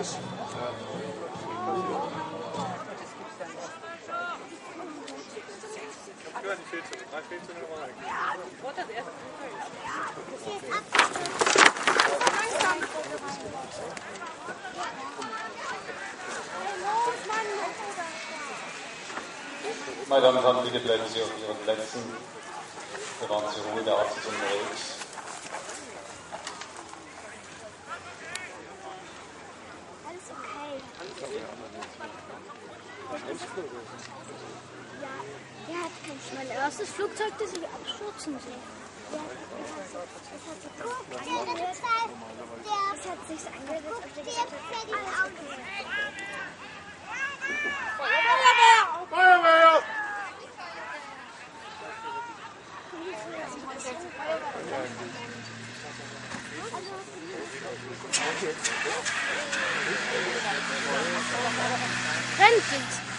Rein. Meine Damen und Herren, bitte bleiben Sie auf Ihren Plätzen. Bewahren Sie Ruhe, der Arzt ist unterwegs. Ja, der hat kein Mein erstes Flugzeug, das ich abstürzen sehe. Ja, das hat sich angehört. Das hat sich angehört, als ob der Renkind.